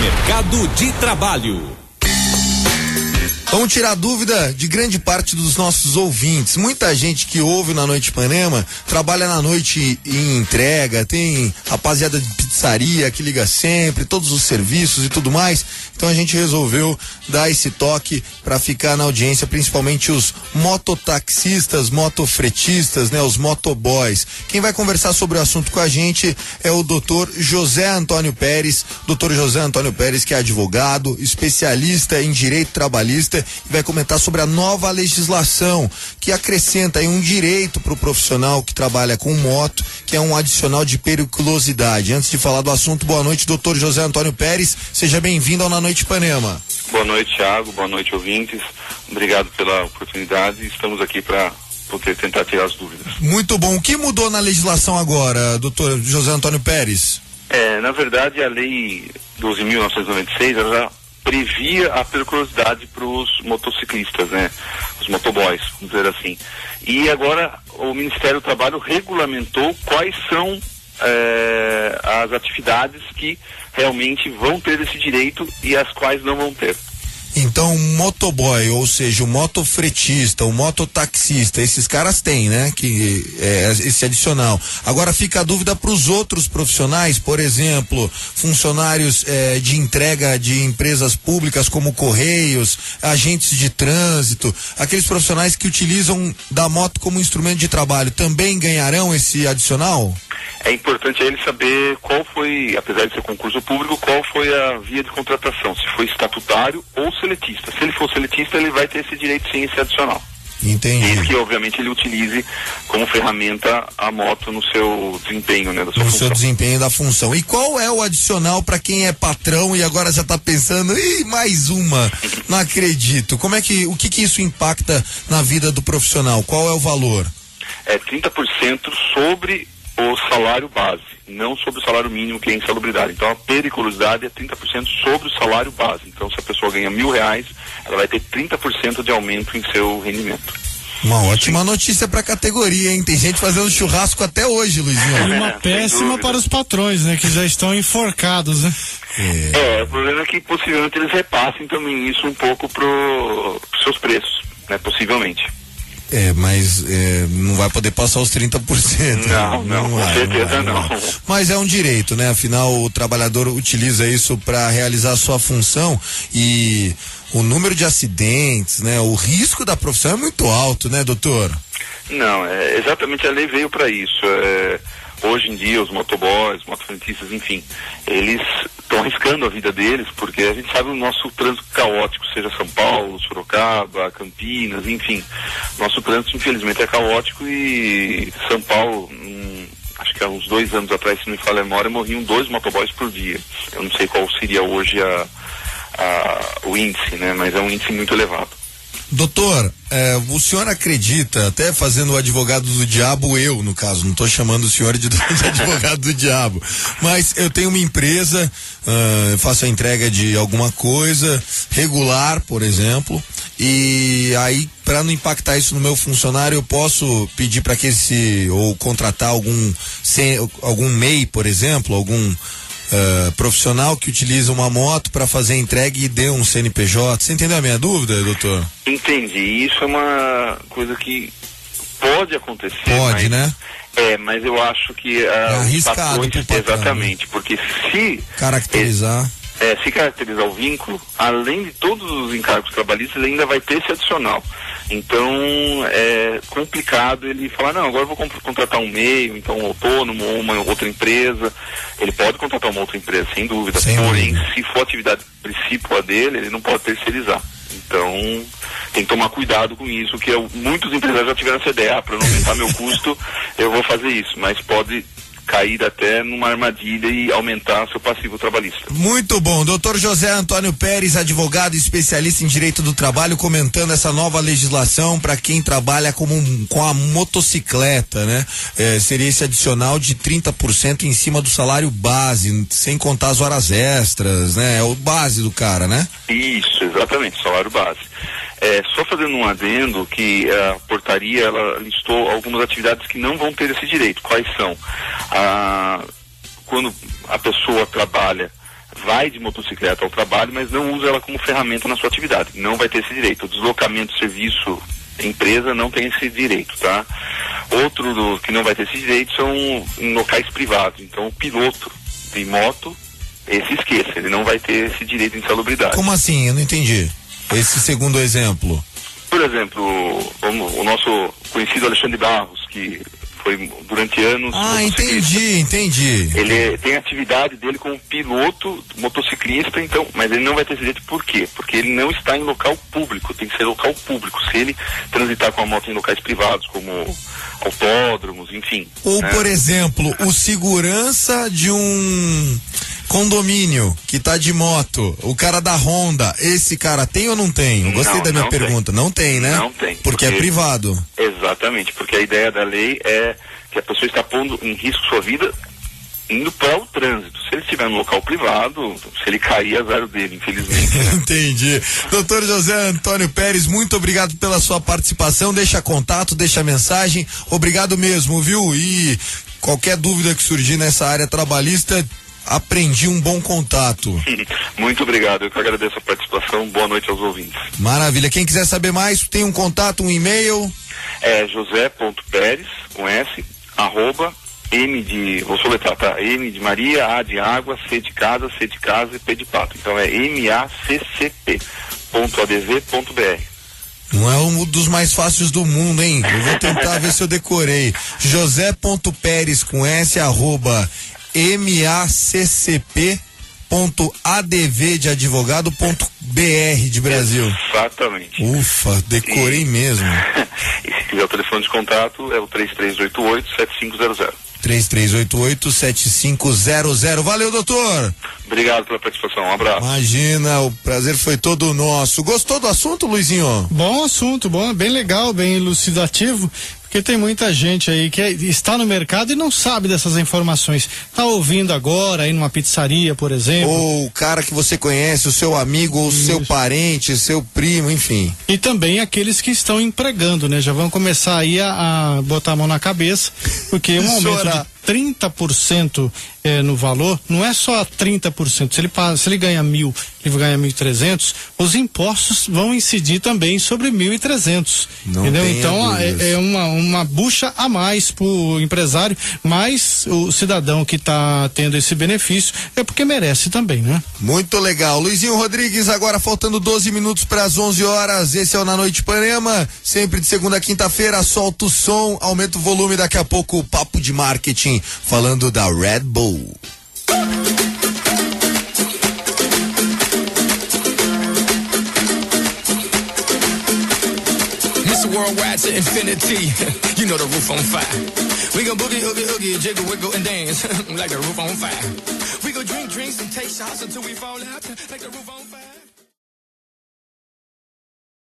Mercado de Trabalho. Vamos tirar dúvida de grande parte dos nossos ouvintes. Muita gente que ouve na Noite Panema trabalha na noite em entrega, tem rapaziada de pizzaria que liga sempre, todos os serviços e tudo mais. Então a gente resolveu dar esse toque para ficar na audiência, principalmente os mototaxistas, motofretistas, né, os motoboys. Quem vai conversar sobre o assunto com a gente é o doutor José Antônio Pérez, doutor José Antônio Pérez, que é advogado, especialista em direito trabalhista e vai comentar sobre a nova legislação que acrescenta um direito para o profissional que trabalha com moto, que é um adicional de periculosidade. Antes de falar do assunto, boa noite, doutor José Antônio Pérez, seja bem-vindo ao Na Noite Panema. Boa noite, Thiago. Boa noite, ouvintes. Obrigado pela oportunidade. Estamos aqui para poder tentar tirar as dúvidas. Muito bom. O que mudou na legislação agora, doutor José Antônio Pérez? É, na verdade, a lei 12.996 ela já previa a periculosidade para os motociclistas, né? Os motoboys, vamos dizer assim. E agora o Ministério do Trabalho regulamentou quais são é, as atividades que realmente vão ter esse direito e as quais não vão ter. Então, motoboy, ou seja, o motofretista, o mototaxista, esses caras têm, né? Que é, esse adicional. Agora fica a dúvida para os outros profissionais, por exemplo, funcionários é, de entrega de empresas públicas como Correios, agentes de trânsito, aqueles profissionais que utilizam da moto como instrumento de trabalho, também ganharão esse adicional? É importante ele saber qual foi, apesar de ser concurso público, qual foi a via de contratação, se foi estatutário ou seletista. Se ele for seletista, ele vai ter esse direito sim, esse adicional. Entendi. Desde que, obviamente, ele utilize como ferramenta a moto no seu desempenho, né? No função. seu desempenho da função. E qual é o adicional para quem é patrão e agora já está pensando, ih, mais uma? Não acredito. Como é que, o que que isso impacta na vida do profissional? Qual é o valor? É 30% sobre o salário base, não sobre o salário mínimo que é insalubridade. Então a periculosidade é 30% sobre o salário base. Então se a pessoa ganha mil reais, ela vai ter 30% de aumento em seu rendimento. Uma ótima notícia para a categoria, hein? Tem gente fazendo churrasco até hoje, Luizinho. E uma Sem péssima para os patrões, né? Que já estão enforcados, né? É, o problema é que possivelmente eles repassem também isso um pouco para os seus preços, né? Possivelmente. É, mas é, não vai poder passar os 30%. Não, não, com vai, certeza vai, não. vai. Mas é um direito, né? Afinal, o trabalhador utiliza isso para realizar a sua função e o número de acidentes, né? O risco da profissão é muito alto, né, doutor? Não, é, exatamente a lei veio para isso. É, hoje em dia, os motoboys, motofrentistas, enfim, eles estão arriscando a vida deles, porque a gente sabe o nosso trânsito caótico, seja São Paulo, Sorocaba, Campinas, enfim. Nosso trânsito, infelizmente, é caótico e São Paulo, hum, acho que há uns dois anos atrás, se não me falha a memória, morriam dois motoboys por dia. Eu não sei qual seria hoje a, a- o índice, né? Mas é um índice muito elevado. Doutor, é, o senhor acredita, até fazendo o advogado do diabo, eu, no caso, não estou chamando o senhor de, de advogado do diabo, mas eu tenho uma empresa, eu faço a entrega de alguma coisa, regular, por exemplo, e aí, para não impactar isso no meu funcionário, eu posso pedir para que esse, ou contratar algum, sem- algum MEI, por exemplo, algum ah, profissional que utiliza uma moto para fazer entrega e dê um CNPJ. Você entendeu a minha dúvida, doutor? Entendi. Isso é uma coisa que pode acontecer. Pode, mas- né? É, mas eu acho que ah, os arriscado patrão, exatamente, porque se Caracterizar. É, se caracterizar o vínculo, além de todos os encargos trabalhistas, ele ainda vai ter esse adicional. Então é complicado ele falar, não, agora eu vou contratar um meio, então um autônomo ou uma outra empresa. Ele pode contratar uma outra empresa, sem dúvida. Sem Porém, dúvida. se for atividade principal dele, ele não pode terceirizar. Então, tem que tomar cuidado com isso, que eu- muitos empresários já tiveram essa ideia, ah, para não aumentar meu custo, eu vou fazer isso, mas pode cair até numa armadilha e aumentar seu passivo trabalhista. Muito bom. Doutor José Antônio Pérez, advogado e especialista em direito do trabalho, comentando essa nova legislação para quem trabalha como um- com a motocicleta, né? É, seria esse adicional de 30% em cima do salário base, sem contar as horas extras, né? É o base do cara, né? Isso, exatamente, salário base. É, só fazendo um adendo que a portaria ela listou algumas atividades que não vão ter esse direito. Quais são? Quando a pessoa trabalha vai de motocicleta ao trabalho, mas não usa ela como ferramenta na sua atividade. Não vai ter esse direito. O deslocamento, serviço, empresa não tem esse direito, tá? Outro do, que não vai ter esse direito são em locais privados. Então, o piloto de moto, esse esqueça, ele não vai ter esse direito de insalubridade. Como assim? Eu não entendi. Esse segundo exemplo. Por exemplo, o, o nosso conhecido Alexandre Barros, que foi durante anos. Ah, entendi, entendi. Ele tem atividade dele como piloto motociclista, então, mas ele não vai ter esse direito por quê? Porque ele não está em local público, tem que ser local público. Se ele transitar com a moto em locais privados, como autódromos, enfim. Ou, né? por exemplo, o segurança de um condomínio que tá de moto, o cara da Honda, esse cara tem ou não tem? Eu gostei Não, da minha pergunta. Não tem, né? Não tem, Porque, é porque- privado. Exatamente, porque a ideia da lei é que a pessoa está pondo em risco sua vida indo para o trânsito. Se ele estiver no local privado, se ele cair, azar dele, infelizmente. né? Entendi. Doutor José Antônio Pérez, muito obrigado pela sua participação. Deixa contato, deixa mensagem. Obrigado mesmo, viu? E qualquer dúvida que surgir nessa área trabalhista, aprendi um bom contato. Muito obrigado, eu que agradeço a participação. Boa noite aos ouvintes. Maravilha. Quem quiser saber mais, tem um contato, um e-mail. É josé.pérez, com S, arroba, M de, vou soletrar, tá? M de Maria, A de água, C de casa, C de casa e P de pato. Então é M-A-C-C-P, ponto ADV, ponto BR. Não é um dos mais fáceis do mundo, hein? Eu vou tentar ver se eu decorei. José.pérez com S, arroba M-A-C-C-P ponto ADV de advogado ponto BR de Brasil. Exatamente. Ufa, decorei mesmo. e se quiser o telefone de contato, é o 3388-7500. 3388-7500. Valeu, doutor. Obrigado pela participação, um abraço. Imagina, o prazer foi todo nosso. Gostou do assunto, Luizinho? Bom assunto, bom, bem legal, bem elucidativo, porque tem muita gente aí que é- está no mercado e não sabe dessas informações. Está ouvindo agora aí numa pizzaria, por exemplo. Ou o cara que você conhece, o seu amigo, ou o seu parente, seu primo, enfim. E também aqueles que estão empregando, né? Já vão começar aí a, a botar a mão na cabeça, porque Chorar. de 30% eh, no valor, não é só 30%. Se ele, pa- se ele ganha mil, ele ganha 1.300, os impostos vão incidir também sobre 1.300. Não Entendeu? Então é, é uma, uma bucha a mais para o empresário, mas o cidadão que está tendo esse benefício é porque merece também, né? Muito legal. Luizinho Rodrigues, agora faltando 12 minutos para as 11 horas. Esse é o Na Noite Panema. Sempre de segunda a quinta-feira, solta o som, aumenta o volume. Daqui a pouco, o papo de marketing, falando da Red Bull. Worldwide to infinity. you know the roof on fire. We gon' boogie, oogie, oogie, jiggle, wiggle, and dance like the roof on fire. We go drink drinks and take shots until we fall out like the roof on fire.